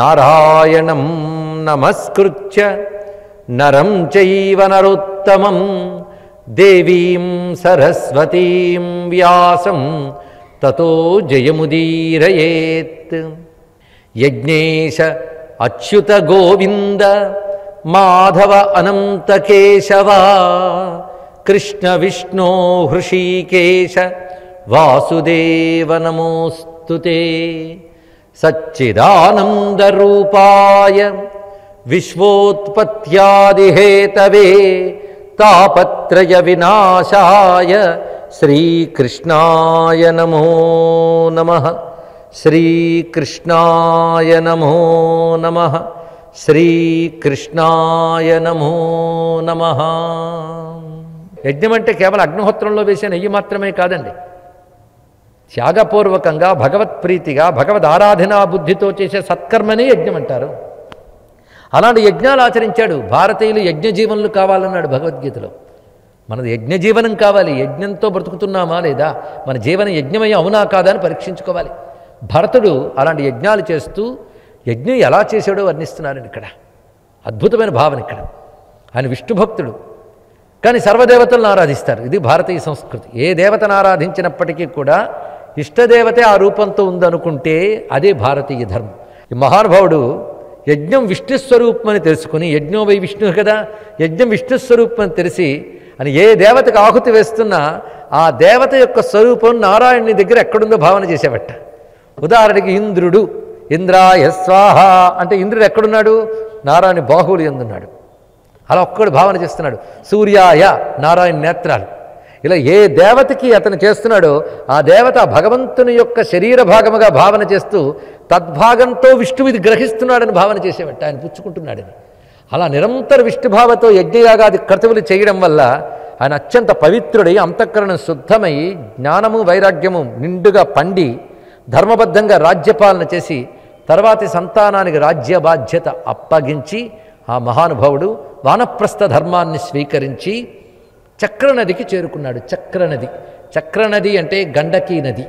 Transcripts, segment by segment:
नारायणं नमस्कृत्य नरं चैव नरोत्तमं देवीं सरस्वतीं व्यासं ततो जयमुदीरयेत्। यज्ञेश अच्युतगोविन्द माधव अनन्तकेशव कृष्णविष्णो हृषीकेश वासुदेव नमोऽस्तु ते। వాసుదేవ నమోస్తుతే సచ్చిదానందరూపాయ విశ్వోత్పత్యాదిహేతవే తాపత్రయ వినాశాయ శ్రీకృష్ణాయ నమో నమ. శ్రీకృష్ణాయ నమో నమ. శ్రీకృష్ణాయ నమో నమ. యజ్ఞం అంటే కేవలం అగ్నిహోత్రంలో వేసే నెయ్యి మాత్రమే కాదండి. త్యాగపూర్వకంగా భగవత్ప్రీతిగా భగవద్ ఆరాధనా బుద్ధితో చేసే సత్కర్మనే యజ్ఞం అంటారు. అలాంటి యజ్ఞాలు ఆచరించాడు. భారతీయులు యజ్ఞజీవనులు కావాలన్నాడు భగవద్గీతలో. మనది యజ్ఞజీవనం కావాలి. యజ్ఞంతో బ్రతుకుతున్నామా లేదా? మన జీవనం యజ్ఞమయ్య అవునా కాదా అని పరీక్షించుకోవాలి. భరతుడు అలాంటి యజ్ఞాలు చేస్తూ యజ్ఞం ఎలా చేశాడో వర్ణిస్తున్నారండి ఇక్కడ. అద్భుతమైన భావన ఇక్కడ. ఆయన విష్ణుభక్తుడు. కానీ సర్వదేవతలను ఆరాధిస్తారు. ఇది భారతీయ సంస్కృతి. ఏ దేవతను ఆరాధించినప్పటికీ కూడా ఇష్టదేవతే ఆ రూపంతో ఉందనుకుంటే అదే భారతీయ ధర్మం. ఈ మహానుభావుడు యజ్ఞం విష్ణుస్వరూపమని తెలుసుకుని యజ్ఞం వై విష్ణు కదా యజ్ఞం విష్ణు స్వరూపం అని తెలిసి అని ఏ దేవతకు ఆహుతి వేస్తున్నా ఆ దేవత యొక్క స్వరూపం నారాయణుని దగ్గర ఎక్కడుందో భావన చేసేవట. ఉదాహరణకి ఇంద్రుడు ఇంద్రాయ స్వాహ అంటే ఇంద్రుడు ఎక్కడున్నాడు? నారాయణ బాహువులు ఎందున్నాడు? అలా ఒక్కడు భావన చేస్తున్నాడు. సూర్యాయ నారాయణ నేత్రాలు. ఇలా ఏ దేవతకి అతను చేస్తున్నాడో ఆ దేవత భగవంతుని యొక్క శరీర భాగముగా భావన చేస్తూ తద్భాగంతో విష్ణువిది గ్రహిస్తున్నాడని భావన చేసేవట ఆయన పుచ్చుకుంటున్నాడని అలా నిరంతర విష్ణుభావతో యజ్ఞయాగాది క్రతువులు చేయడం వల్ల ఆయన అత్యంత పవిత్రుడై అంతఃకరణం శుద్ధమై జ్ఞానము వైరాగ్యము నిండుగా పండి ధర్మబద్ధంగా రాజ్యపాలన చేసి తర్వాతి సంతానానికి రాజ్య బాధ్యత అప్పగించి ఆ మహానుభావుడు వానప్రస్థ ధర్మాన్ని స్వీకరించి చక్రనదికి చేరుకున్నాడు. చక్రనది. చక్రనది అంటే గండకీ నది.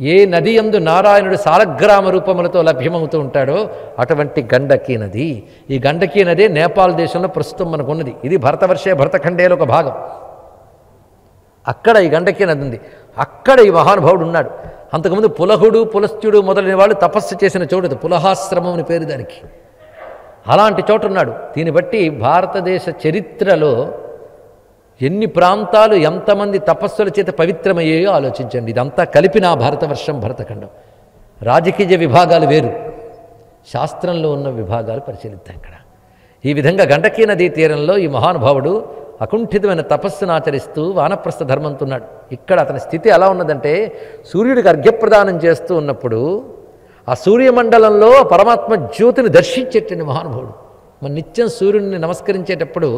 ఏ నది ఎందు నారాయణుడు సాలగ్రామ రూపములతో లభ్యమవుతూ ఉంటాడో అటువంటి గండకీ నది. ఈ గండకీ నది నేపాల్ దేశంలో ప్రస్తుతం మనకున్నది. ఇది భరతవర్షే భరతఖండేలో ఒక భాగం. అక్కడ ఈ గండకీ నది ఉంది. అక్కడ ఈ మహానుభావుడు ఉన్నాడు. అంతకుముందు పులహుడు పులస్త్యుడు మొదలైన వాళ్ళు తపస్సు చేసిన చోటు పులహాశ్రమం అని పేరు దానికి. అలాంటి చోటు ఉన్నాడు దీన్ని బట్టి భారతదేశ చరిత్రలో ఎన్ని ప్రాంతాలు ఎంతమంది తపస్సుల చేత పవిత్రమయ్యాయో ఆలోచించండి. ఇదంతా కలిపి నా భారతవర్షం భరతఖండం. రాజకీయ విభాగాలు వేరు. శాస్త్రంలో ఉన్న విభాగాలు పరిశీలిద్దాం ఇక్కడ. ఈ విధంగా గండకీ నదీ తీరంలో ఈ మహానుభావుడు అకుంఠితమైన తపస్సును ఆచరిస్తూ వానప్రస్థ ధర్మంతో ఉన్నాడు ఇక్కడ అతని స్థితి ఎలా ఉన్నదంటే సూర్యుడికి అర్ఘ్యప్రదానం చేస్తూ ఉన్నప్పుడు ఆ సూర్యమండలంలో పరమాత్మ జ్యోతిని దర్శించేటండి మహానుభావుడు. మన నిత్యం సూర్యుడిని నమస్కరించేటప్పుడు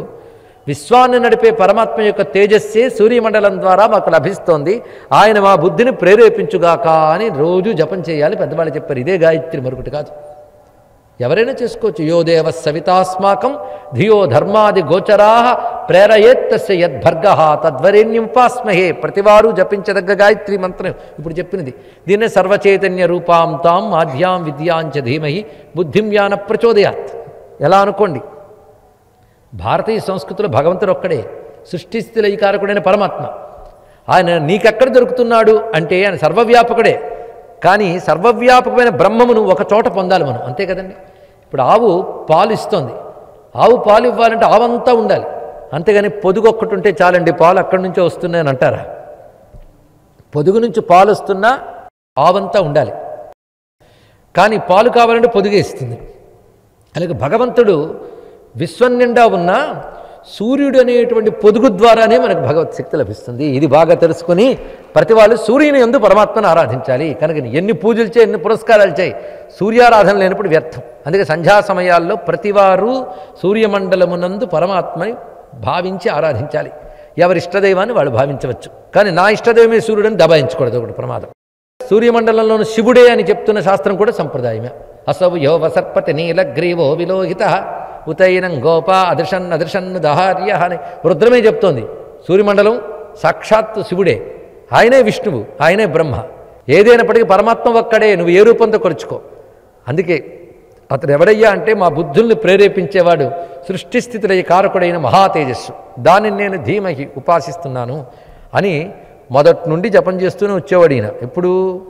విశ్వాన్ని నడిపే పరమాత్మ యొక్క తేజస్సే సూర్యమండలం ద్వారా మాకు లభిస్తోంది. ఆయన మా బుద్ధిని ప్రేరేపించుగాక అని రోజు జపం చేయాలి. పెద్దవాళ్ళు చెప్పారు ఇదే గాయత్రి మరొకటి కాదు. ఎవరైనా చేసుకోవచ్చు. యోదేవ సవితాస్మాకం ధియో ధర్మాది గోచరా ప్రేరయేత్తస్య యద్భర్గ తద్వరేణ్యుపాస్మహే. ప్రతివారు జపించదగ్గ గాయత్రి మంత్రం ఇప్పుడు చెప్పినది. దీన్నే సర్వచైతన్య రూపాం తాం ఆద్యాం విద్యాంచ ధీమహి బుద్ధిం యాన ప్రచోదయాత్. ఎలా అనుకోండి? భారతీయ సంస్కృతిలో భగవంతుడు ఒక్కడే. సృష్టిస్థితిలో ఈ కారకుడైన పరమాత్మ. ఆయన నీకెక్కడ దొరుకుతున్నాడు అంటే ఆయన సర్వవ్యాపకుడే. కానీ సర్వవ్యాపకమైన బ్రహ్మమును ఒక చోట పొందాలి మనం. అంతే కదండి? ఇప్పుడు ఆవు పాలు ఇస్తోంది. ఆవు పాలు ఇవ్వాలంటే ఆవంతా ఉండాలి. అంతేగాని పొదుగు ఒక్కటి ఉంటే చాలండి పాలు అక్కడి నుంచే వస్తున్నాయని అంటారా? పొదుగు నుంచి పాలు వస్తున్నా ఆవంతా ఉండాలి. కానీ పాలు కావాలంటే పొదుగే ఇస్తుంది. అలాగే భగవంతుడు విశ్వం నిండా ఉన్న సూర్యుడు అనేటువంటి పొదుగు ద్వారానే మనకు భగవత్ శక్తి లభిస్తుంది. ఇది బాగా తెలుసుకుని ప్రతి వాళ్ళు సూర్యుని ఎందు పరమాత్మను ఆరాధించాలి. కనుక ఎన్ని పూజలు చేయి ఎన్ని పురస్కారాలు చేయి సూర్యారాధన లేనప్పుడు వ్యర్థం. అందుకే సంధ్యా సమయాల్లో ప్రతివారు సూర్యమండలమునందు పరమాత్మని భావించి ఆరాధించాలి. ఎవరి ఇష్టదైవాన్ని వాళ్ళు భావించవచ్చు. కానీ నా ఇష్టదైవమే సూర్యుడని దబాయించకూడదు ఒకటి ప్రమాదం. సూర్యమండలంలోని శివుడే అని చెప్తున్న శాస్త్రం కూడా సంప్రదాయమే. అసౌ యో వసర్పతి నీలగ్రీవో విలోహిత ఉతైనం గోప అదృషన్ అదృషన్ను దహార్య అని రుద్రమే చెప్తోంది. సూర్యమండలం సాక్షాత్తు శివుడే. ఆయనే విష్ణువు ఆయనే బ్రహ్మ. ఏదైనప్పటికీ పరమాత్మ ఒక్కడే నువ్వు ఏ రూపంతో కొలుచుకో. అందుకే అతడు ఎవడయ్యా అంటే మా బుద్ధుల్ని ప్రేరేపించేవాడు సృష్టి స్థితిలో కారకుడైన మహా తేజస్సు దానిని నేను ధీమహి ఉపాసిస్తున్నాను అని మొదటి నుండి జపం చేస్తూనే వచ్చేవాడు ఈయన. ఎప్పుడు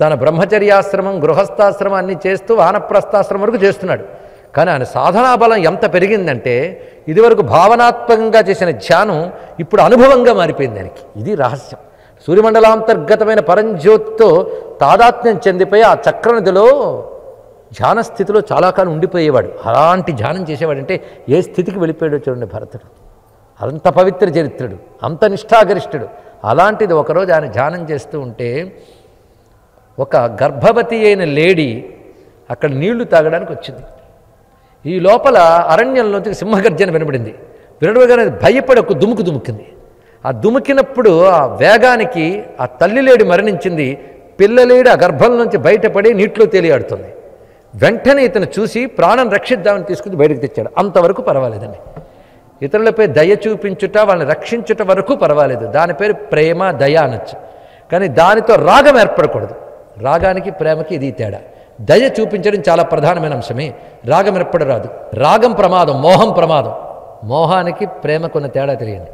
తన బ్రహ్మచర్యాశ్రమం గృహస్థాశ్రమం అన్ని చేస్తూ వానప్రస్థాశ్రమం వరకు చేస్తున్నాడు. కానీ ఆయన సాధనా బలం ఎంత పెరిగిందంటే ఇదివరకు భావనాత్మకంగా చేసిన ధ్యానం ఇప్పుడు అనుభవంగా మారిపోయింది దానికి ఇది రహస్యం. సూర్యమండలాంతర్గతమైన పరంజ్యోతితో తాదాత్మ్యం చెందిపోయి ఆ చక్రనదిలో ధ్యాన స్థితిలో చాలా కాలం ఉండిపోయేవాడు. అలాంటి ధ్యానం చేసేవాడంటే ఏ స్థితికి వెళ్ళిపోయాడో చూడండి భరతుడు. అంత పవిత్ర చరిత్రుడు అంత నిష్ఠాగరిష్ఠుడు. అలాంటిది ఒకరోజు ఆయన ధ్యానం చేస్తూ ఉంటే ఒక గర్భవతి అయిన లేడీ అక్కడ నీళ్ళు తాగడానికి వచ్చింది. ఈ లోపల అరణ్యంలోంచి సింహగర్జన వినబడింది. వినడగానే భయపడి ఒక దుముకు దుముకింది. ఆ దుముకినప్పుడు ఆ వేగానికి ఆ తల్లిలేడి మరణించింది. పిల్లలేడి ఆ గర్భం నుంచి బయటపడి నీటిలో తేలియాడుతుంది. వెంటనే ఇతను చూసి ప్రాణం రక్షిద్దామని తీసుకుని బయటకు తెచ్చాడు. అంతవరకు పర్వాలేదండి. ఇతరులపై దయ చూపించుట వాళ్ళని రక్షించుట వరకు పర్వాలేదు. దాని పేరు ప్రేమ దయ అనొచ్చు. కానీ దానితో రాగం ఏర్పడకూడదు. రాగానికి ప్రేమకి ఇది తేడా. దయ చూపించడం చాలా ప్రధానమైన అంశమే. రాగం ఏర్పడరాదు రాగం ప్రమాదం మోహం ప్రమాదం. మోహానికి ప్రేమకున్న తేడా తెలియండి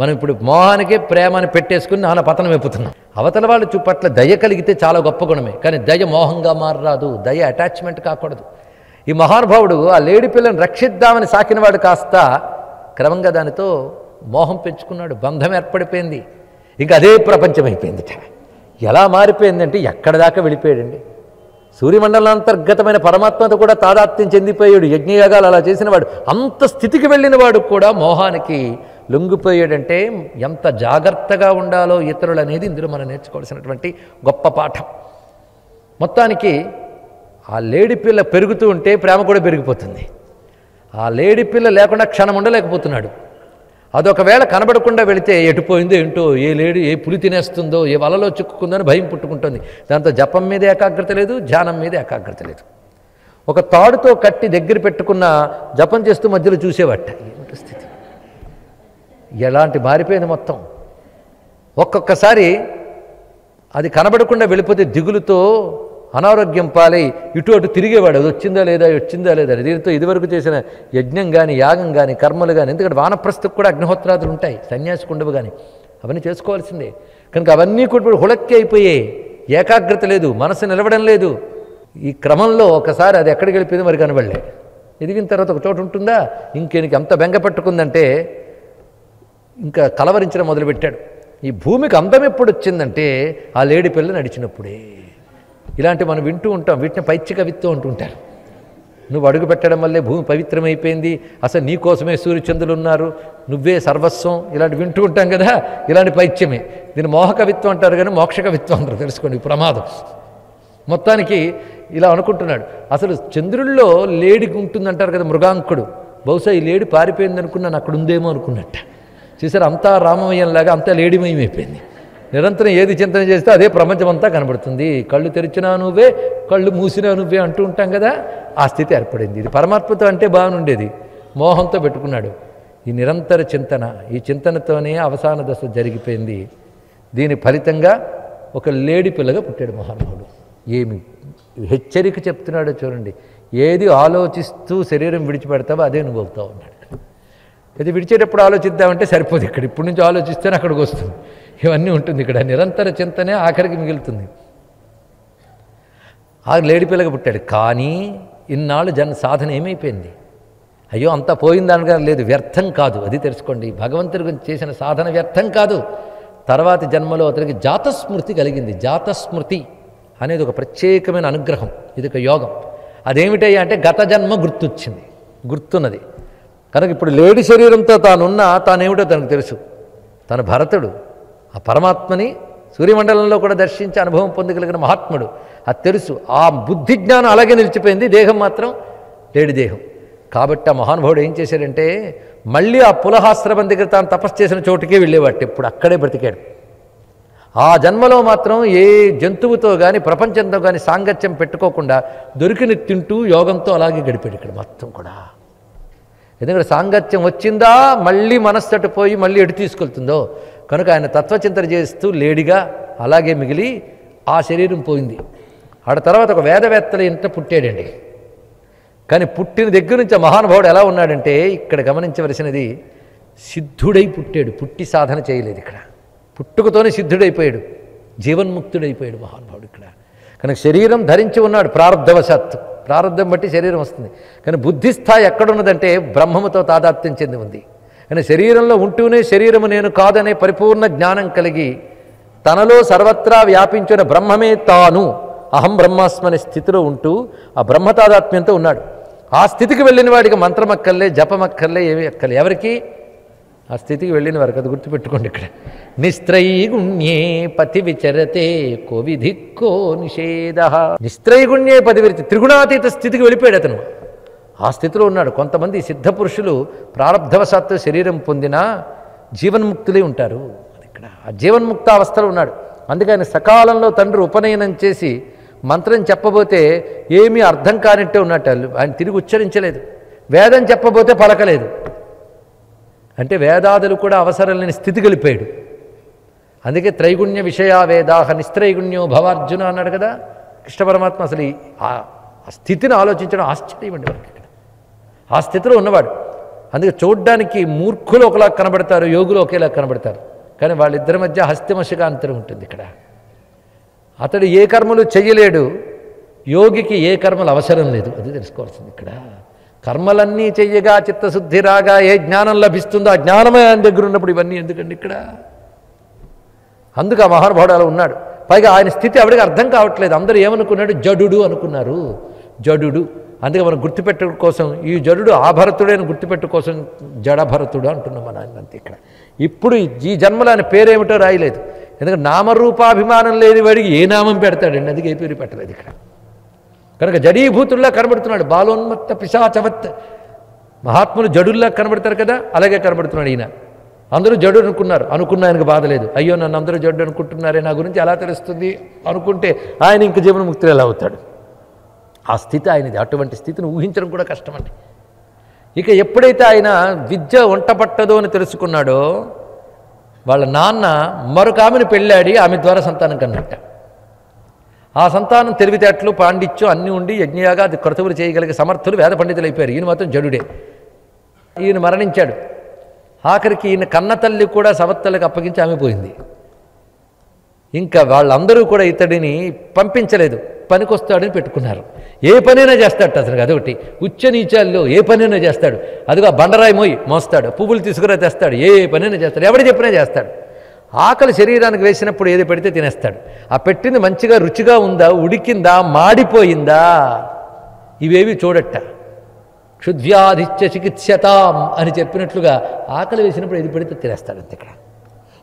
మనం ఇప్పుడు మోహానికే ప్రేమని పెట్టేసుకుని నాన్న పతనం అయిపోతున్నాం. అవతల వాళ్ళ చూపట్ల దయ కలిగితే చాలా గొప్ప గుణమే. కానీ దయ మోహంగా మారరాదు. దయ అటాచ్మెంట్ కాకూడదు. ఈ మహానుభావుడు ఆ లేడి పిల్లని రక్షిద్దామని సాకినవాడు కాస్త క్రమంగా దానితో మోహం పెంచుకున్నాడు. బంధం ఏర్పడిపోయింది. ఇంకా అదే ప్రపంచం అయిపోయిందిట. ఎలా మారిపోయిందంటే ఎక్కడ దాకా వెళ్ళిపోయాడండి? సూర్యమండలాంతర్గతమైన పరమాత్మతో కూడా తాదాత్మ్యం చెందిపోయాడు యజ్ఞయాగాలు అలా చేసినవాడు. అంత స్థితికి వెళ్ళిన వాడు కూడా మోహానికి లొంగిపోయాడంటే ఎంత జాగ్రత్తగా ఉండాలో ఇతరులు అనేది ఇందులో మనం నేర్చుకోవాల్సినటువంటి గొప్ప పాఠం. మొత్తానికి ఆ లేడి పిల్ల పెరుగుతూ ఉంటే ప్రేమ కూడా పెరిగిపోతుంది. ఆ లేడి పిల్ల లేకుండా క్షణం ఉండలేకపోతున్నాడు. అదొకవేళ కనబడకుండా వెళితే ఎటుపోయిందో ఏంటో ఏ లేడు ఏ పులి తినేస్తుందో ఏ వలలో చిక్కుకుందో అని భయం పుట్టుకుంటుంది. దాంతో జపం మీద ఏకాగ్రత లేదు ధ్యానం మీద ఏకాగ్రత లేదు. ఒక తాడుతో కట్టి దగ్గర పెట్టుకున్న జపం చేస్తూ మధ్యలో చూసేవట. ఏమిటి స్థితి? ఎలాంటి మారిపోయింది మొత్తం? ఒక్కొక్కసారి అది కనబడకుండా వెళ్ళిపోతే దిగులుతో అనారోగ్యం పాలై ఇటు అటు తిరిగేవాడు అది వచ్చిందా లేదా వచ్చిందా లేదా దీనితో ఇదివరకు చేసిన యజ్ఞం కానీ యాగం కానీ కర్మలు కానీ ఎందుకంటే వానప్రస్థకు కూడా అగ్నిహోత్రాదులు ఉంటాయి సన్యాసి కుండవు కానీ అవన్నీ చేసుకోవాల్సిందే. కనుక అవన్నీ కూడా హుళక్కి అయిపోయాయి. ఏకాగ్రత లేదు మనసు నిలవడం లేదు. ఈ క్రమంలో ఒకసారి అది ఎక్కడికి వెళ్ళిపోయింది మరి కనబడలే. ఎదిగిన తర్వాత ఒక చోటు ఉంటుందా? ఇంకెనికి అంత బెంగ పట్టుకుందంటే ఇంకా కలవరించడం మొదలుపెట్టాడు. ఈ భూమికి అందం ఎప్పుడు వచ్చిందంటే ఆ లేడి పిల్ల నడిచినప్పుడే. ఇలాంటి మనం వింటూ ఉంటాం వీటిని పైచ్య కవిత్వం అంటుంటారు నువ్వు అడుగు పెట్టడం వల్లే భూమి పవిత్రమైపోయింది అసలు నీ కోసమే సూర్యచంద్రులు ఉన్నారు నువ్వే సర్వస్వం ఇలాంటి వింటూ ఉంటాం కదా ఇలాంటి పైత్యమే దీన్ని మోహ కవిత్వం అంటారు కానీ మోక్ష కవిత్వం అంటారు తెలుసుకోండి ఈ ప్రమాదం. మొత్తానికి ఇలా అనుకుంటున్నాడు అసలు చంద్రుల్లో లేడి ఉంటుందంటారు కదా మృగాంకుడు బహుశా ఈ లేడి పారిపోయింది అనుకున్నాను అక్కడ ఉందేమో అనుకున్నట్ట. చూసారు అంతా రామమయంలాగా అంతా లేడిమయం అయిపోయింది నిరంతరం ఏది చింతన చేస్తే అదే ప్రపంచమంతా కనబడుతుంది. కళ్ళు తెరిచినా నువ్వే కళ్ళు మూసినా నువ్వే అంటూ ఉంటాం కదా ఆ స్థితి ఏర్పడింది. ఇది పరమాత్మతో అంటే బాగుండేది. మోహంతో పెట్టుకున్నాడు. ఈ నిరంతర చింతన ఈ చింతనతోనే అవసాన దశ జరిగిపోయింది. దీని ఫలితంగా ఒక లేడి పిల్లగా పుట్టాడు మహానుభావుడు. ఏమి హెచ్చరిక చెప్తున్నాడో చూడండి. ఏది ఆలోచిస్తూ శరీరం విడిచిపెడతావో అదే నువ్వు అవుతావు అన్నాడు. ఇది విడిచేటప్పుడు ఆలోచిద్దామంటే సరిపోదు. ఇక్కడ ఇప్పటి నుంచి ఆలోచిస్తేనే అక్కడికి వస్తుంది. ఇవన్నీ ఉంటుంది ఇక్కడ. నిరంతర చింతనే ఆఖరికి మిగులుతుంది. ఆ లేడి పిల్లగా పుట్టాడు. కానీ ఇన్నాళ్ళు జన సాధన ఏమైపోయింది? అయ్యో అంతా పోయిందనగా లేదు. వ్యర్థం కాదు. అది తెలుసుకోండి. భగవంతుడి గురించి చేసిన సాధన వ్యర్థం కాదు. తర్వాతి జన్మలో అతనికి జాతస్మృతి కలిగింది. జాతస్మృతి అనేది ఒక ప్రత్యేకమైన అనుగ్రహం. ఇది ఒక యోగం. అదేమిటయ్యా అంటే గత జన్మ గుర్తొచ్చింది. గుర్తున్నది. కనుక ఇప్పుడు లేడి శరీరంతో తానున్నా తానేమిటో తనకు తెలుసు. తన భరతుడు. ఆ పరమాత్మని సూర్యమండలంలో కూడా దర్శించి అనుభవం పొందగలిగిన మహాత్ముడు. అది తెలుసు. ఆ బుద్ధి జ్ఞానం అలాగే నిలిచిపోయింది. దేహం మాత్రం లేడి దేహం. కాబట్టి ఆ మహానుభావుడు ఏం చేశాడంటే మళ్ళీ ఆ పులహాస్త్రవం దగ్గర తాను తపస్సు చేసిన చోటుకే వెళ్ళేవాడు. ఇప్పుడు అక్కడే బ్రతికాడు. ఆ జన్మలో మాత్రం ఏ జంతువుతో కానీ ప్రపంచంతో కానీ సాంగత్యం పెట్టుకోకుండా దొరికిన తింటూ యోగంతో అలాగే గడిపాడు ఇక్కడ మొత్తం కూడా. ఎందుకంటే సాంగత్యం వచ్చిందా మళ్ళీ మనస్సటు పోయి మళ్ళీ ఎటు తీసుకెళ్తుందో? కనుక ఆయన తత్వచింతన చేస్తూ లేడిగా అలాగే మిగిలి ఆ శరీరం పోయింది. ఆడ తర్వాత ఒక వేదవేత్తలు ఇంట పుట్టాడండి. కానీ పుట్టిన దగ్గర నుంచి మహానుభావుడు ఎలా ఉన్నాడంటే ఇక్కడ గమనించవలసినది సిద్ధుడై పుట్టాడు పుట్టి సాధన చేయలేదు ఇక్కడ. పుట్టుకతోనే సిద్ధుడైపోయాడు జీవన్ముక్తుడైపోయాడు మహానుభావుడు ఇక్కడ. కనుక శరీరం ధరించి ఉన్నాడు ప్రారంధవశాత్తు ప్రారంధం బట్టి శరీరం వస్తుంది. కానీ బుద్ధి స్థాయి ఎక్కడున్నదంటే బ్రహ్మముతో తాదాప్త్యం చెంది ఉంది. కానీ శరీరంలో ఉంటూనే శరీరము నేను కాదనే పరిపూర్ణ జ్ఞానం కలిగి తనలో సర్వత్రా వ్యాపించిన బ్రహ్మమే తాను. అహం బ్రహ్మాస్మని స్థితిలో ఉంటూ ఆ బ్రహ్మతాదాత్మ్యంతో ఉన్నాడు. ఆ స్థితికి వెళ్ళిన వాడికి మంత్రమక్కర్లే జపమక్కర్లే ఏమి అక్కర్లే. ఎవరికి? ఆ స్థితికి వెళ్ళిన వారికి. అది గుర్తుపెట్టుకోండి ఇక్కడ. నిస్త్రైగుణ్యే పతి విచరతే కోవిధిక్కో నిషేధ. నిస్త్రైగుణ్యే పతి విరిచి త్రిగుణాతీత స్థితికి వెళ్ళిపోయాడు అతను. ఆ స్థితిలో ఉన్నాడు. కొంతమంది సిద్ధ పురుషులు ప్రారంధవశాత్తు శరీరం పొందినా జీవన్ముక్తులే ఉంటారు. అది ఇక్కడ ఆ జీవన్ముక్త అవస్థలో ఉన్నాడు. అందుకని సకాలంలో తండ్రి ఉపనయనం చేసి మంత్రం చెప్పబోతే ఏమీ అర్థం కానిట్టే ఉన్నట్టు ఆయన తిరిగి ఉచ్చరించలేదు. వేదం చెప్పబోతే పలకలేదు. అంటే వేదాదులు కూడా అవసరం లేని స్థితి గలిపాడు. అందుకే త్రైగుణ్య విషయా వేదాహ నిస్త్రైగుణ్యో భవార్జున అన్నాడు కదా కృష్ణ పరమాత్మ. అసలు ఆ స్థితిని ఆలోచించడం ఆశ్చర్యం అండి ఆ స్థితిలో ఉన్నవాడు. అందుకే చూడ్డానికి మూర్ఖులు ఒకలా కనబడతారు యోగులు ఒకేలా కనబడతారు. కానీ వాళ్ళిద్దరి మధ్య హస్తిమశగా అంతరం ఉంటుంది ఇక్కడ. అతడు ఏ కర్మలు చెయ్యలేడు యోగికి ఏ కర్మలు అవసరం లేదు. అది తెలుసుకోవాల్సింది ఇక్కడ. కర్మలన్నీ చెయ్యగా చిత్తశుద్ధి రాగా ఏ జ్ఞానం లభిస్తుందో ఆ జ్ఞానమే ఆయన దగ్గర ఉన్నప్పుడు ఇవన్నీ ఎందుకండి ఇక్కడ? అందుకు ఆ మహానుభావుడు అలా ఉన్నాడు. పైగా ఆయన స్థితి ఎవరికి అర్థం కావట్లేదు. అందరూ ఏమనుకున్నాడు? జడుడు అనుకున్నారు. జడుడు. అందుకే మనం గుర్తుపెట్ట కోసం ఈ జడుడు ఆ భరతుడైన గుర్తుపెట్టు కోసం జడభరతుడు అంటున్నాం మన ఆయన అంతే ఇక్కడ. ఇప్పుడు ఈ జన్మలో ఆయన పేరేమిటో రాయలేదు. ఎందుకంటే నామరూపాభిమానం లేని వాడికి ఏ నామం పెడతాడండి అందుకే ఏ పేరు పెట్టలేదు ఇక్కడ. కనుక జడీభూతుల్లా కనబడుతున్నాడు. బాలోన్మత్త పిశాచవత్ మహాత్ములు జడుల్లా కనబడతారు కదా అలాగే కనబడుతున్నాడు ఈయన. అందరూ జడు అనుకున్నారు. అనుకున్న ఆయనకు బాధ లేదు. అయ్యో నన్ను అందరూ జడ్డు అనుకుంటున్నారే? నా గురించి ఎలా తెలుస్తుంది? అనుకుంటే ఆయన ఇంక జీవనముక్తులు ఎలా అవుతాడు? ఆ స్థితి ఆయనది. అటువంటి స్థితిని ఊహించడం కూడా కష్టమండి. ఇక ఎప్పుడైతే ఆయన విద్య వంట పట్టదో అని తెలుసుకున్నాడో వాళ్ళ నాన్న మరొక ఆమెను పెళ్ళాడి ఆమె ద్వారా సంతానం కన్నట్ట. ఆ సంతానం తెలివితేటలు పాండిత్యం అన్నీ ఉండి యజ్ఞయాగా అది క్రతువులు చేయగలిగే సమర్థులు వేద పండితులు అయిపోయారు ఈయన మాత్రం జడుడే. ఈయన మరణించాడు. ఆఖరికి ఈయన కన్న తల్లి కూడా సవత్తలకు అప్పగించి ఆమె పోయింది. ఇంకా వాళ్ళందరూ కూడా ఇతడిని పంపించలేదు. పనికొస్తాడని పెట్టుకున్నారు. ఏ పనైనా చేస్తాడు అతనికి అదొకటి. ఉచ్చ నీచాల్లో ఏ పనైనా చేస్తాడు. అదిగో బండరాయి మోయి మోస్తాడు. పువ్వులు తీసుకురా తెస్తాడు. ఏ పనైనా చేస్తాడు. ఎవడు చెప్పినా చేస్తాడు. ఆకలి శరీరానికి వేసినప్పుడు ఏది పెడితే తినేస్తాడు. ఆ పెట్టింది మంచిగా రుచిగా ఉందా? ఉడికిందా? మాడిపోయిందా? ఇవేవి చూడట. క్షుద్వ్యాధిత్య చికిత్సతాం అని చెప్పినట్లుగా ఆకలి వేసినప్పుడు ఏది పెడితే తినేస్తాడు అంతే ఇక్కడ.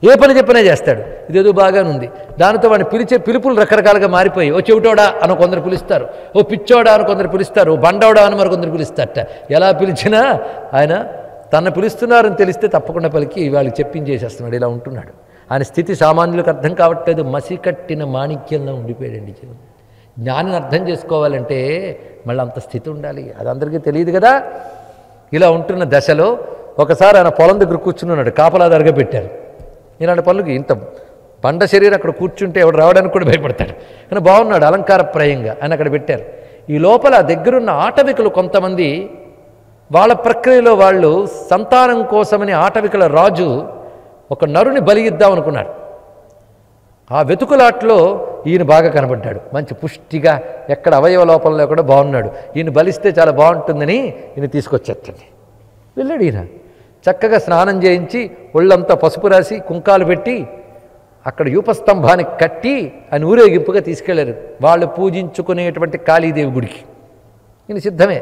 ఏ పని చెప్పినా చేస్తాడు. ఇదేదో బాగానే ఉంది దానితో వాడిని పిలిచే పిలుపులు రకరకాలుగా మారిపోయి ఓ చెవిటోడా అని కొందరు పిలుస్తారు. ఓ పిచ్చోడా అని కొందరు పిలుస్తారు. ఓ బండోడా అని మరి కొందరు పిలుస్తారట. ఎలా పిలిచినా ఆయన తన పిలుస్తున్నారని తెలిస్తే తప్పకుండా పలికి వాళ్ళకి చెప్పించేసేస్తున్నాడు ఇలా ఉంటున్నాడు. ఆయన స్థితి సామాన్యులకు అర్థం కావట్లేదు. మసి కట్టిన మాణిక్యంలో ఉండిపోయాడండి జీవనం జ్ఞానిని అర్థం చేసుకోవాలంటే మళ్ళీ అంత స్థితి ఉండాలి. అది అందరికీ తెలియదు కదా. ఇలా ఉంటున్న దశలో ఒకసారి ఆయన పొలం దగ్గర కూర్చుని ఉన్నాడు. కాపలా పెట్టారు. ఇలాంటి పనులకి ఇంత బండ శరీరం అక్కడ కూర్చుంటే ఎవడు రావడానికి కూడా భయపడతాడు. కానీ బాగున్నాడు అలంకారప్రాయంగా. ఆయన అక్కడ పెట్టారు. ఈ లోపల దగ్గరున్న ఆటవికులు కొంతమంది వాళ్ళ ప్రక్రియలో వాళ్ళు సంతానం కోసమని ఆటవికుల రాజు ఒక నరుని బలిగిద్దాం అనుకున్నాడు. ఆ వెతుకులాట్లో ఈయన బాగా కనబడ్డాడు. మంచి పుష్టిగా ఎక్కడ అవయవ లోపంలో లేకుండా బాగున్నాడు. ఈయన బలిస్తే చాలా బాగుంటుందని ఈయన తీసుకొచ్చేటండి వెళ్ళాడు ఈయన. చక్కగా స్నానం చేయించి ఒళ్ళంతా పసుపు రాసి కుంకాలు పెట్టి అక్కడ యూపస్తంభానికి కట్టి అని ఊరేగింపుగా తీసుకెళ్ళారు. వాళ్ళు పూజించుకునేటువంటి కాళీదేవి గుడికి. నేను సిద్ధమే.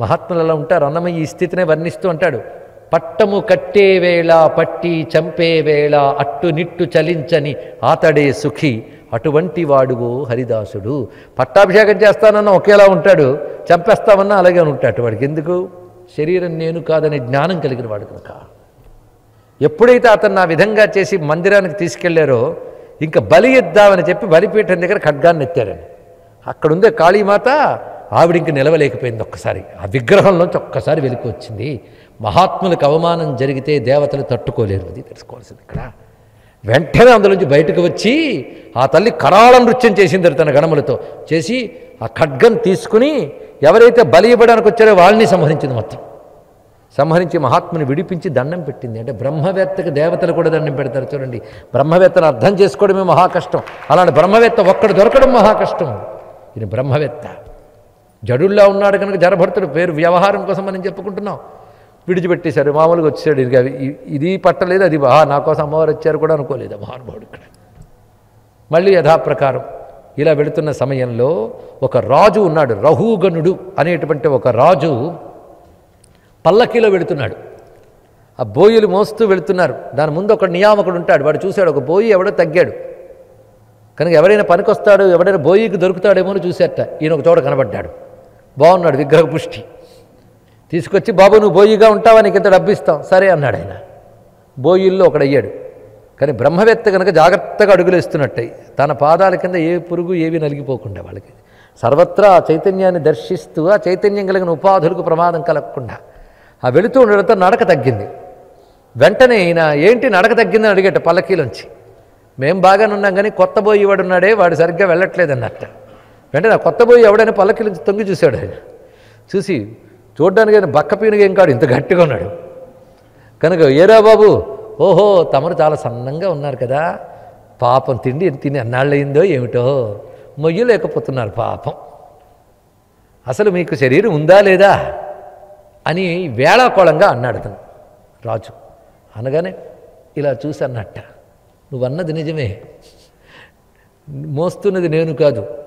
మహాత్ములు అలా ఉంటారు. అన్నమయ్య ఈ స్థితినే వర్ణిస్తూ అంటాడు. పట్టము కట్టే వేళ పట్టి చంపే వేళ అట్టు నిట్టు చలించని ఆతడే సుఖి అటువంటి వాడువో హరిదాసుడు. పట్టాభిషేకం చేస్తానన్న ఒకేలా ఉంటాడు. చంపేస్తామన్నా అలాగే ఉంటాడు. వాడికి ఎందుకు? శరీరం నేను కాదనే జ్ఞానం కలిగిన వాడు కనుక. ఎప్పుడైతే అతను నా విధంగా చేసి మందిరానికి తీసుకెళ్ళారో ఇంకా బలి ఇద్దామని చెప్పి బలిపీఠం దగ్గర ఖడ్గాన్ని ఎత్తారని. అక్కడుందే కాళీమాత ఆవిడ ఇంక నిలవలేకపోయింది ఒక్కసారి. ఆ విగ్రహంలోంచి ఒక్కసారి వెలికి వచ్చింది. మహాత్ములకు అవమానం జరిగితే దేవతలు తట్టుకోలేరు అది తెలుసుకోవాల్సింది ఇక్కడ. వెంటనే అందులోంచి బయటకు వచ్చి ఆ తల్లి కరాళ నృత్యం చేసింది తన గణములతో. చేసి ఆ ఖడ్గం తీసుకుని ఎవరైతే బలి ఇవ్వడానికి వచ్చారో వాళ్ళని సంహరించింది మొత్తం. సంహరించి మహాత్ముని విడిపించి దండం పెట్టింది. అంటే బ్రహ్మవేత్తకి దేవతలు కూడా దండం పెడతారు చూడండి. బ్రహ్మవేత్తను అర్థం చేసుకోవడమే మహా కష్టం. అలాంటి బ్రహ్మవేత్త ఒక్కడు దొరకడం మహా కష్టం. ఇది బ్రహ్మవేత్త. జడుల్లో ఉన్నాడు కనుక జరభర్తుడు. పేరు వ్యవహారం కోసం మనం చెప్పుకుంటున్నాం. విడిచిపెట్టేశారు. మామూలుగా వచ్చాడు ఇది ఇది పట్టలేదు అది నా కోసం అమ్మవారు వచ్చారు కూడా అనుకోలేదు. మహానుభావుడు ఇక్కడ. మళ్ళీ యథాప్రకారం. ఇలా వెళుతున్న సమయంలో ఒక రాజు ఉన్నాడు రహుగణుడు అనేటువంటి ఒక రాజు పల్లకీలో వెళుతున్నాడు. ఆ బోయిలు మోస్తూ వెళుతున్నారు. దాని ముందు ఒక నియామకుడు ఉంటాడు. వాడు చూశాడు ఒక బోయి ఎవడో తగ్గాడు. కనుక ఎవరైనా పనికొస్తాడు ఎవడైనా బోయికి దొరుకుతాడేమో అని చూసేట ఈయన ఒక చోట కనబడ్డాడు. బాగున్నాడు విగ్రహ పుష్టి. తీసుకొచ్చి బాబు నువ్వు బోయిగా ఉంటావా? నీకు ఇంత డబ్బు ఇస్తాం సరే అన్నాడు ఆయన. బోయిల్లో ఒకడయ్యాడు. కానీ బ్రహ్మవేత్త కనుక జాగ్రత్తగా అడుగులేస్తున్నట్టయి తన పాదాల కింద ఏ పురుగు ఏవి నలిగిపోకుండా వాళ్ళకి. సర్వత్రా ఆ చైతన్యాన్ని దర్శిస్తూ ఆ చైతన్యం కలిగిన ఉపాధులకు ప్రమాదం కలగకుండా. ఆ వెళుతూ ఉండడంతో నడక తగ్గింది. వెంటనే ఈయన ఏంటి నడక తగ్గిందని అడిగట పల్లకీలోంచి. మేం బాగానే ఉన్నాం కానీ కొత్త బోయి వాడున్నాడే వాడు సరిగ్గా వెళ్ళట్లేదన్నట్ట. వెంటనే కొత్త బోయి ఎవడైనా పల్లకీలోంచి తొంగి చూశాడు ఆయన. చూసి చూడ్డానికి ఆయన బక్క పీనుగా ఏం కాడు ఇంత గట్టిగా ఉన్నాడు. కనుక ఏరా బాబు ఓహో తమరు చాలా సన్నంగా ఉన్నారు కదా. పాపం తిండి తిని అన్నాళ్ళయిందో ఏమిటో. మొయ్యలేకపోతున్నారు పాపం. అసలు మీకు శరీరం ఉందా లేదా అని వేళాకోళంగా అన్నాడు అతను. రాజు అనగానే ఇలా చూసి అన్నట్ట. నువ్వన్నది నిజమే. మోస్తున్నది నేను కాదు.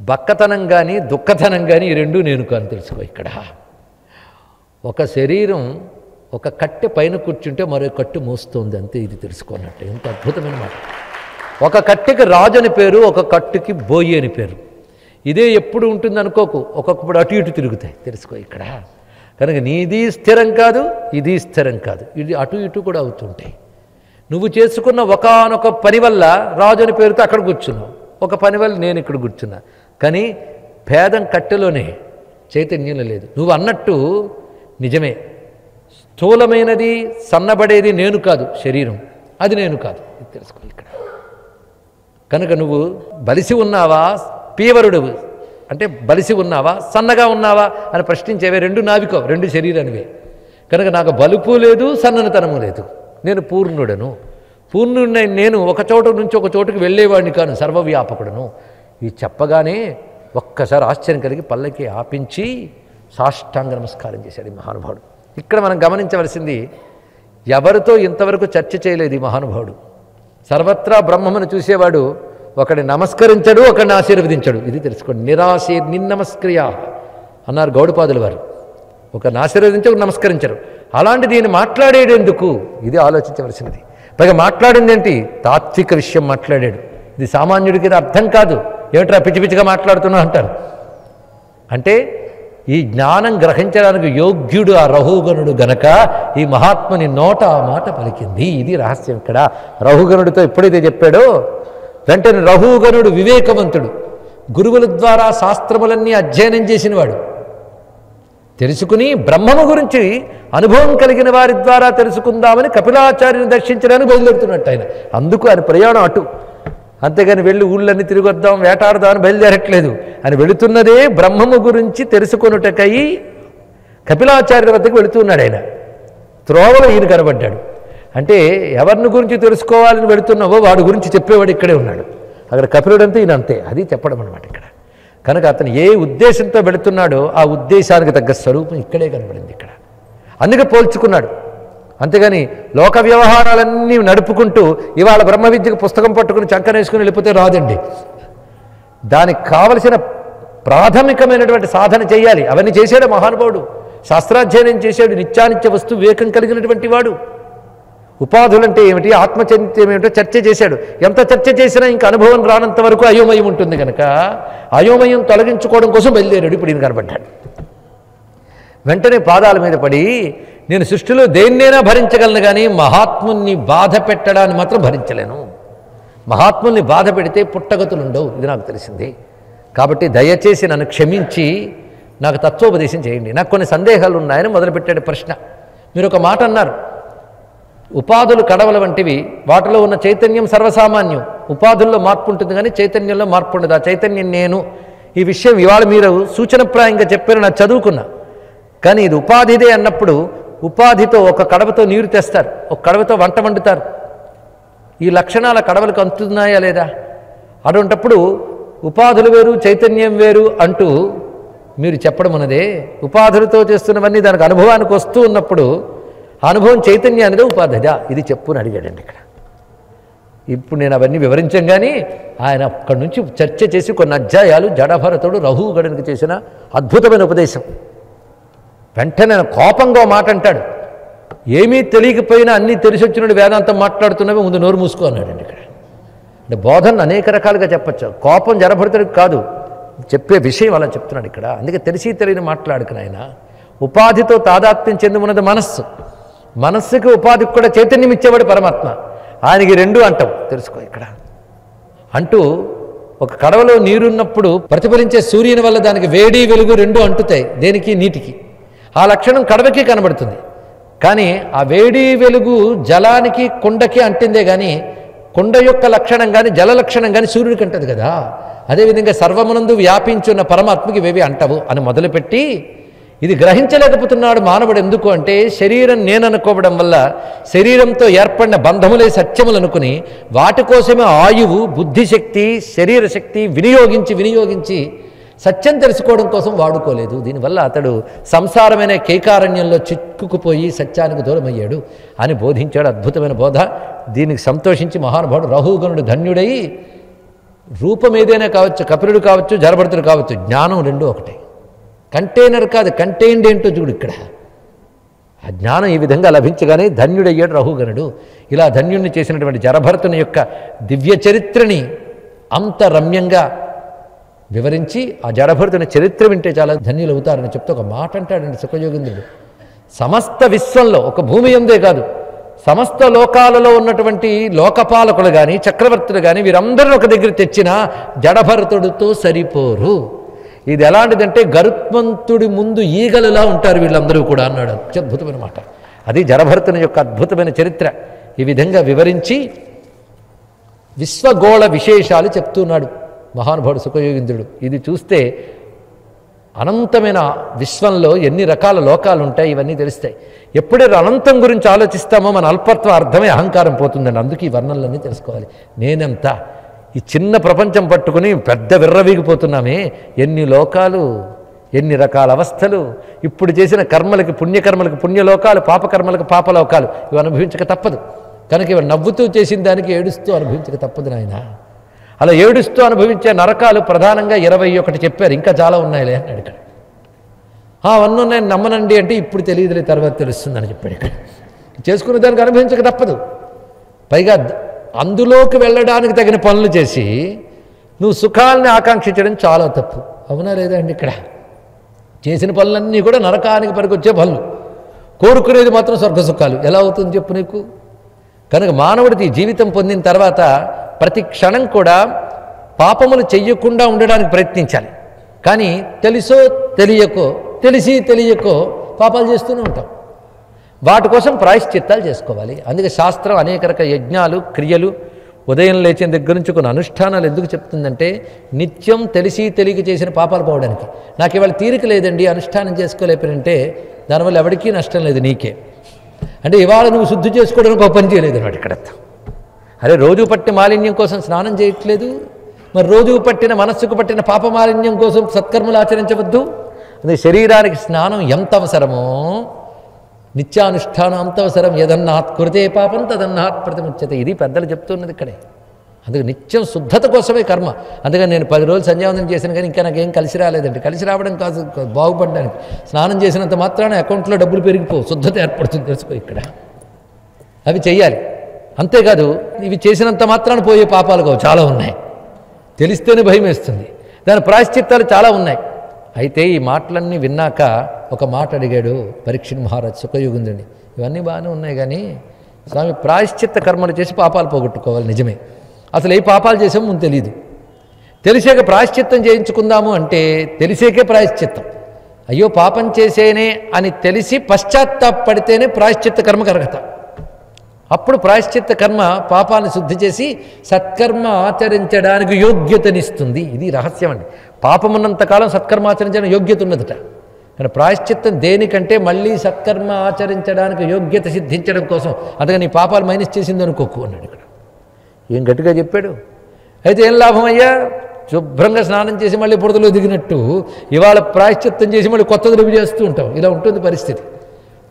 బక్కతనం కానీ దుఃఖతనం కానీ ఈ రెండూ నేను కాను తెలుసుకో ఇక్కడ. ఒక శరీరం ఒక కట్టె పైన కూర్చుంటే మరో కట్టు మోస్తుంది అంతే ఇది తెలుసుకున్నట్టు. ఎంత అద్భుతమైన మాట. ఒక కట్టెకి రాజు అని పేరు ఒక కట్టుకి బోయి అని పేరు. ఇదే ఎప్పుడు ఉంటుంది అనుకోకు. ఒక్కొక్కప్పుడు అటు ఇటు తిరుగుతాయి. తెలుసుకో ఇక్కడ. కనుక నీది స్థిరం కాదు ఇది స్థిరం కాదు. ఇది అటు ఇటు కూడా అవుతుంటాయి. నువ్వు చేసుకున్న ఒకానొక పని వల్ల రాజు అని పేరుతో అక్కడ కూర్చున్నావు. ఒక పని వల్ల నేను ఇక్కడ కూర్చున్నా. కానీ భేదం కట్టెలోనే చైతన్యంలో లేదు. నువ్వు అన్నట్టు నిజమే. స్థూలమైనది సన్నబడేది నేను కాదు శరీరం. అది నేను కాదు. తెలుసుకో ఇక్కడ. కనుక నువ్వు బలిసి ఉన్నావా పీవరుడు అంటే బలిసి ఉన్నావా సన్నగా ఉన్నావా అని ప్రశ్నించేవే రెండు నావికో రెండు శరీరానివే. కనుక నాకు బలుపు లేదు సన్ననితనము లేదు. నేను పూర్ణుడను. పూర్ణుడినై నేను ఒక చోట నుంచి ఒక చోటుకు వెళ్ళేవాడిని కాను సర్వవ్యాపకుడను. ఇది చెప్పగానే ఒక్కసారి ఆశ్చర్యం కలిగి పల్లకి ఆపించి సాష్టాంగ నమస్కారం చేశాడు మహానుభావుడు. ఇక్కడ మనం గమనించవలసింది ఎవరితో ఇంతవరకు చర్చ చేయలేదు ఈ మహానుభావుడు. సర్వత్రా బ్రహ్మమును చూసేవాడు ఒకడిని నమస్కరించడు ఒకడిని ఆశీర్వదించడు. ఇది తెలుసుకోండి. నిరాశీ నిన్నమస్క్రియా అన్నారు గౌడపాదుల వారు ఒకరిని ఆశీర్వదించి ఒకరు నమస్కరించరు. అలాంటి దీన్ని మాట్లాడేటందుకు ఇది ఆలోచించవలసినది. పైగా మాట్లాడింది ఏంటి? తాత్విక విషయం మాట్లాడాడు. ఇది సామాన్యుడికి ఇది అర్థం కాదు. ఏమిట్రా పిచ్చి పిచ్చిగా మాట్లాడుతున్నావు అంటారు. అంటే ఈ జ్ఞానం గ్రహించడానికి యోగ్యుడు ఆ రహుగణుడు గనక ఈ మహాత్ముని నోట ఆ మాట పలికింది. ఇది రహస్యం ఇక్కడ. రహుగణుడితో ఎప్పుడైతే చెప్పాడో వెంటనే రహుగణుడు వివేకవంతుడు. గురువుల ద్వారా శాస్త్రములన్నీ అధ్యయనం చేసినవాడు. తెలుసుకుని బ్రహ్మము గురించి అనుభవం కలిగిన వారి ద్వారా తెలుసుకుందామని కపిలాచార్యుని దర్శించడానికి బయలుదేరుతున్నట్టు ఆయన. అందుకు ఆయన ప్రయాణం అటు. అంతేగాని వెళ్ళి ఊళ్ళన్నీ తిరిగొద్దాం వేటాడదాం అని బయలుదేరట్లేదు. అని వెళుతున్నదే బ్రహ్మము గురించి తెలుసుకొనుటకై కపిలాచార్యుల వద్దకు వెళుతున్నాడు ఆయన. త్రోవలో ఈయన కనబడ్డాడు. అంటే ఎవరిని గురించి తెలుసుకోవాలని వెళుతున్నావో వాడి గురించి చెప్పేవాడు ఇక్కడే ఉన్నాడు. అక్కడ కపిలుడంతా ఈయన అంతే. అది చెప్పడం అనమాట ఇక్కడ. కనుక అతను ఏ ఉద్దేశంతో వెళుతున్నాడో ఆ ఉద్దేశానికి తగ్గ స్వరూపం ఇక్కడే కనబడింది ఇక్కడ. అందుకే పోల్చుకున్నాడు. అంతేగాని లోక వ్యవహారాలన్నీ నడుపుకుంటూ ఇవాళ బ్రహ్మ విద్యకు పుస్తకం పట్టుకుని చక్కనేసుకుని వెళ్ళిపోతే రాదండి. దానికి కావలసిన ప్రాథమికమైనటువంటి సాధన చేయాలి. అవన్నీ చేశాడు మహానుభావుడు. శాస్త్రాధ్యయనం చేశాడు. నిత్యానిత్య వస్తు వివేకం కలిగినటువంటి వాడు. ఉపాధులంటే ఏమిటి? ఆత్మచైత్యం ఏమిటో చర్చ చేశాడు. ఎంత చర్చ చేసినా ఇంకా అనుభవం రానంత వరకు అయోమయం ఉంటుంది కనుక అయోమయం తొలగించుకోవడం కోసం బయలుదేరాడు. ఇప్పుడు ఈయన కనబడ్డాడు వెంటనే పాదాల మీద పడి నేను సృష్టిలో దేన్నైనా భరించగలను కానీ మహాత్ముని బాధ పెట్టడాన్ని మాత్రం భరించలేను. మహాత్ముల్ని బాధ పెడితే పుట్టగతులు ఉండవు ఇది నాకు తెలిసింది. కాబట్టి దయచేసి నన్ను క్షమించి నాకు తత్వోపదేశం చేయండి. నాకు కొన్ని సందేహాలు ఉన్నాయని మొదలుపెట్టాడు ప్రశ్న. మీరు ఒక మాట అన్నారు. ఉపాధులు కడవల వంటివి వాటిలో ఉన్న చైతన్యం సర్వసామాన్యం. ఉపాధుల్లో మార్పు ఉంటుంది కానీ చైతన్యంలో మార్పు ఉండదు ఆ చైతన్యం నేను. ఈ విషయం ఇవాళ మీరు సూచనప్రాయంగా చెప్పారు నా చదువుకున్నా. కానీ ఇది ఉపాధిదే అన్నప్పుడు ఉపాధితో ఒక కడవతో నీరు తెస్తారు ఒక కడవతో వంట వండుతారు. ఈ లక్షణాల కడవలకు అందుతున్నాయా లేదా? అటువంటప్పుడు ఉపాధులు వేరు చైతన్యం వేరు అంటూ మీరు చెప్పడం ఉన్నదే. ఉపాధులతో చేస్తున్నవన్నీ దానికి అనుభవానికి వస్తూ ఉన్నప్పుడు ఆ అనుభవం చైతన్యానిదే ఉపాధిదా ఇది చెప్పుని అడిగాడండి ఇక్కడ. ఇప్పుడు నేను అవన్నీ వివరించాం కానీ ఆయన అక్కడి నుంచి చర్చ చేసి కొన్ని అధ్యాయాలు జడభరతుడు రహుగడునికి చేసిన అద్భుతమైన ఉపదేశం. వెంటనే కోపంగా మాట అంటాడు. ఏమీ తెలియకపోయినా అన్నీ తెలిసి వచ్చినట్టు వేదాంతం మాట్లాడుతున్నవి ముందు నోరు మూసుకో అన్నాడండి ఇక్కడ. అంటే బోధన అనేక రకాలుగా చెప్పచ్చు. కోపం జడభరతుడికి కాదు. చెప్పే విషయం అలా చెప్తున్నాడు ఇక్కడ. అందుకే తెలిసి తెలియని మాట్లాడుకుని ఆయన. ఉపాధితో తాదాత్మ్యం చెంది ఉన్నది మనస్సు. మనస్సుకి ఉపాధికి కూడా చైతన్యం ఇచ్చేవాడు పరమాత్మ. ఆయనకి రెండు అంటాం. తెలుసుకో ఇక్కడ. అంటూ ఒక కడవలో నీరున్నప్పుడు ప్రతిఫలించే సూర్యుని వల్ల దానికి వేడి వెలుగు రెండు అంటుతాయి. దేనికి? నీటికి. ఆ లక్షణం కడవకి కనబడుతుంది. కానీ ఆ వేడి వెలుగు జలానికి కుండకి అంటిందే కానీ కుండ యొక్క లక్షణం కానీ జల లక్షణం కానీ సూర్యుడికి అంటది కదా. అదేవిధంగా సర్వమునందు వ్యాపించున్న పరమాత్మకి ఇవేవి అంటవు అని మొదలుపెట్టి ఇది గ్రహించలేకపోతున్నాడు మానవుడు ఎందుకు అంటే శరీరం నేననుకోవడం వల్ల శరీరంతో ఏర్పడిన బంధములే సత్యములు అనుకుని వాటి కోసమే ఆయువు బుద్ధిశక్తి శరీర శక్తి వినియోగించి వినియోగించి సత్యం తెలుసుకోవడం కోసం వాడుకోలేదు. దీనివల్ల అతడు సంసారమైన కేకారణ్యంలో చిక్కుకుపోయి సత్యానికి దూరమయ్యాడు అని బోధించాడు అద్భుతమైన బోధ. దీనికి సంతోషించి మహానుభావుడు రాహుగణుడు ధన్యుడై రూపం ఏదైనా కావచ్చు కపిలుడు కావచ్చు జరభర్తుడు కావచ్చు జ్ఞానం రెండు ఒకటే. కంటైనర్ కాదు కంటైన్డ్ ఏంటో చూడు ఇక్కడ. ఆ జ్ఞానం ఈ విధంగా లభించగానే ధన్యుడయ్యాడు రహుగణుడు ఇలా ధన్యుణ్ణి చేసినటువంటి జరభరతుని యొక్క దివ్య చరిత్రని అంత రమ్యంగా వివరించి ఆ జడభరతుని చరిత్ర వింటే చాలా ధన్యులు అవుతారని చెప్తే ఒక మాట అంటాడండి సుఖయోగింద్రుడు సమస్త విశ్వంలో ఒక భూమి ఎందే కాదు సమస్త లోకాలలో ఉన్నటువంటి లోకపాలకులు కానీ చక్రవర్తులు కానీ వీరందరిని ఒక దగ్గర తెచ్చిన జడభరతుడితో సరిపోరు. ఇది ఎలాంటిదంటే గరుత్మంతుడి ముందు ఈగలులా ఉంటారు వీళ్ళందరూ కూడా అన్నాడు. అత్యద్భుతమైన మాట. అది జడభరతుని యొక్క అద్భుతమైన చరిత్ర. ఈ విధంగా వివరించి విశ్వగోళ విశేషాలు చెప్తున్నాడు. మహానుభావుడు సుఖయోగింద్రుడు ఇది చూస్తే అనంతమైన విశ్వంలో ఎన్ని రకాల లోకాలు ఉంటాయి ఇవన్నీ తెలుస్తాయి. ఎప్పుడైతే అనంతం గురించి ఆలోచిస్తామో మన అల్పత్వం అర్థమే అహంకారం పోతుందండి. అందుకే ఈ వర్ణనలన్నీ తెలుసుకోవాలి. నేనెంత? ఈ చిన్న ప్రపంచం పట్టుకుని పెద్ద విర్రవీగిపోతున్నామే. ఎన్ని లోకాలు ఎన్ని రకాల అవస్థలు? ఇప్పుడు చేసిన కర్మలకి పుణ్యకర్మలకు పుణ్యలోకాలు పాపకర్మలకు పాపలోకాలు ఇవి అనుభవించక తప్పదు. కనుక ఇవి నవ్వుతూ చేసిన దానికి ఏడుస్తూ అనుభవించక తప్పదు నాయనా. అలా ఏడుస్తూ అనుభవించే నరకాలు ప్రధానంగా ఇరవై ఒకటి చెప్పారు. ఇంకా చాలా ఉన్నాయిలే అని ఇక్కడ. అవన్నీ ఉన్నాయని నమ్మనండి అంటే ఇప్పుడు తెలియదులే తర్వాత తెలుస్తుందని చెప్పాడు ఇక్కడ. చేసుకున్న దానికి అనుభవించక తప్పదు. పైగా అందులోకి వెళ్ళడానికి తగిన పనులు చేసి నువ్వు సుఖాలని ఆకాంక్షించడం చాలా తప్పు. అవునా లేదా అండి ఇక్కడ? చేసిన పనులన్నీ కూడా నరకానికి పనికొచ్చే పనులు. కోరుకునేది మాత్రం స్వర్గ సుఖాలు. ఎలా అవుతుంది చెప్పు నీకు? కనుక మానవుడికి జీవితం పొందిన తర్వాత ప్రతి క్షణం కూడా పాపములు చెయ్యకుండా ఉండడానికి ప్రయత్నించాలి. కానీ తెలుసో తెలియకో తెలిసి తెలియకో పాపాలు చేస్తూనే ఉంటాం. వాటి కోసం ప్రాయశ్చిత్తాలు చేసుకోవాలి. అందుకే శాస్త్రం అనేక రకాల యజ్ఞాలు క్రియలు ఉదయం లేచిన దగ్గర నుంచి కొన్ని అనుష్ఠానాలు ఎందుకు చెప్తుందంటే నిత్యం తెలిసి తెలియక చేసిన పాపాలు పోవడానికి. నాకు ఇవాళ తీరిక లేదండి అనుష్ఠానం చేసుకోలేపనంటే దానివల్ల ఎవరికీ నష్టం లేదు నీకే. అంటే ఇవాళ నువ్వు శుద్ధి చేసుకోవడానికి ఒక పని చేయలేదు అన్నమాట ఇక్కడ అరే రోజు పట్టిన మాలిన్యం కోసం స్నానం చేయట్లేదు. మరి రోజు పట్టిన మనస్సుకు పట్టిన పాప మాలిన్యం కోసం సత్కర్మలు ఆచరించవద్దు. అదే శరీరానికి స్నానం ఎంత అవసరమో నిత్యానుష్ఠానం అంత అవసరం. ఏదన్నాత్ కృతే పాపం తదన్నాత్ ప్రతిముచ్యత. ఇది పెద్దలు చెప్తున్నది ఇక్కడే. అందుకే నిత్యం శుద్ధత కోసమే కర్మ. అందుకని నేను పది రోజులు సంధ్యావందనం చేశాను కానీ ఇంకా నాకేం కలిసి రాలేదండి. కలిసి రావడం కాదు బాగుపడడానికి. స్నానం చేసినంత మాత్రాన అకౌంట్లో డబ్బులు పెరిగిపోవు. శుద్ధత ఏర్పడుతుంది. తెలుసుకో ఇక్కడ. అవి చెయ్యాలి. అంతేకాదు ఇవి చేసినంత మాత్రాన పోయే పాపాలు చాలా ఉన్నాయి. తెలిస్తేనే భయం వేస్తుంది. దాని ప్రాయశ్చిత్తాలు చాలా ఉన్నాయి. అయితే ఈ మాటలన్నీ విన్నాక ఒక మాట అడిగాడు పరీక్షణ మహారాజ్ సుఖయుగుందుని ఇవన్నీ బాగానే ఉన్నాయి కానీ స్వామి ప్రాయశ్చిత్త కర్మలు చేసి పాపాలు పోగొట్టుకోవాలి నిజమే. అసలు ఏ పాపాలు చేసామో ముందు తెలియదు తెలిసాక ప్రాయశ్చిత్తం చేయించుకుందాము అంటే తెలిసేకే ప్రాయశ్చిత్తం. అయ్యో పాపం చేసేనే అని తెలిసి పశ్చాత్తాపడితేనే ప్రాయశ్చిత్త కర్మకు అర్హత. అప్పుడు ప్రాయశ్చిత్త కర్మ పాపాన్ని శుద్ధి చేసి సత్కర్మ ఆచరించడానికి యోగ్యతనిస్తుంది. ఇది రహస్యం అండి. పాపం ఉన్నంతకాలం సత్కర్మ ఆచరించడానికి యోగ్యత ఉన్నదట. కానీ ప్రాయశ్చిత్తం దేనికంటే మళ్ళీ సత్కర్మ ఆచరించడానికి యోగ్యత సిద్ధించడం కోసం అందుకని నీ పాపాలు మైనస్ చేసింది అనుకోకు అన్నాడు ఇక్కడ. ఏం గట్టిగా చెప్పాడు? అయితే ఏం లాభం అయ్యా? శుభ్రంగా స్నానం చేసి మళ్ళీ బురదలో దిగినట్టు ఇవాళ ప్రాయశ్చిత్తం చేసి మళ్ళీ కొత్తది రువి చేస్తూ ఉంటాం ఇలా ఉంటుంది పరిస్థితి.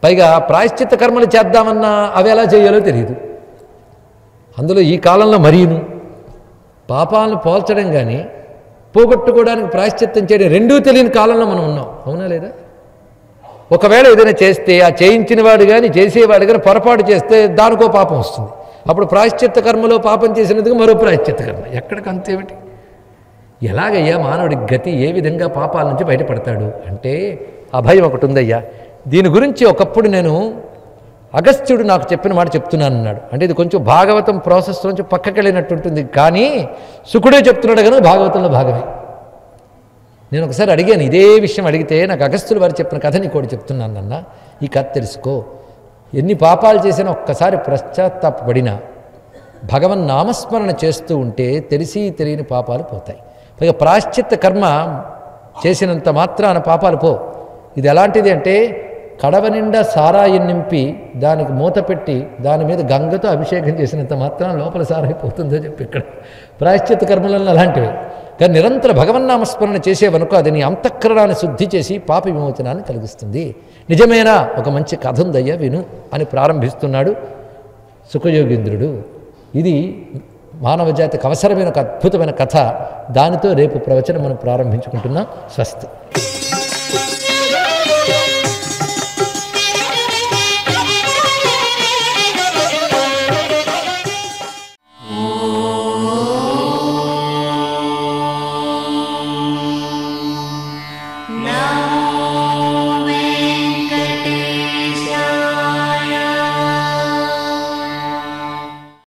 పైగా ప్రాయశ్చిత్త కర్మలు చేద్దామన్నా అవి ఎలా చేయాలో తెలియదు అందులో ఈ కాలంలో మరీను పాపాలను పోల్చడం కానీ పోగొట్టుకోవడానికి ప్రాయశ్చిత్తం చేయడం రెండూ తెలియని కాలంలో మనం ఉన్నాం. అవునా లేదా? ఒకవేళ ఏదైనా చేస్తే ఆ చేయించిన వాడు కానీ చేసేవాడు కానీ పొరపాటు చేస్తే దానికో పాపం వస్తుంది. అప్పుడు ప్రాయశ్చిత్త కర్మలో పాపం చేసినందుకు మరో ప్రాయశ్చిత్త కర్మ. ఎక్కడికి అంతేమిటి ఎలాగయ్యా మానవుడి గతి ఏ విధంగా పాపాల నుంచి బయటపడతాడు? అంటే అభయం ఒకటి ఉందయ్యా దీని గురించి ఒకప్పుడు నేను అగస్త్యుడు నాకు చెప్పిన మాట చెప్తున్నాను అన్నాడు అంటే ఇది కొంచెం భాగవతం ప్రాసెస్ నుంచి పక్కకి వెళ్ళినట్టు ఉంటుంది. కానీ సుకుడే చెప్తున్నాడు కనుక భాగవతంలో భాగమే. నేను ఒకసారి అడిగాను ఇదే విషయం అడిగితే నాకు అగస్త్యుడు వారు చెప్పిన కథ నీకు చెప్తున్నాను అన్న ఈ కథ తెలుసుకో. ఎన్ని పాపాలు చేసినా ఒక్కసారి పశ్చాత్తాపడినా భగవన్ నామస్మరణ చేస్తూ ఉంటే తెలిసి తెలియని పాపాలు పోతాయి. పైగా ప్రాశ్చిత్త కర్మ చేసినంత మాత్రాన పాపాలు పో. ఇది ఎలాంటిది అంటే కడవ నిండా సారాయి నింపి దానికి మూత పెట్టి దాని మీద గంగతో అభిషేకం చేసినంత మాత్రం లోపల సారైపోతుందో పోతుందో చెప్పి ఇక్కడ ప్రాయశ్చిత్త కర్మలను అలాంటివి. కానీ నిరంతర భగవన్నామస్మరణ చేసేవనుకో అది నీ అంతఃకరణాన్ని శుద్ధి చేసి పాప విమోచనాన్ని కలిగిస్తుంది. నిజమేనా? ఒక మంచి కథ ఉందయ్యా విను అని ప్రారంభిస్తున్నాడు సుఖయోగీంద్రుడు. ఇది మానవ జాతికి అవసరమైన ఒక అద్భుతమైన కథ. దానితో రేపు ప్రవచనం మనం ప్రారంభించుకుంటున్నాం. స్వస్తి.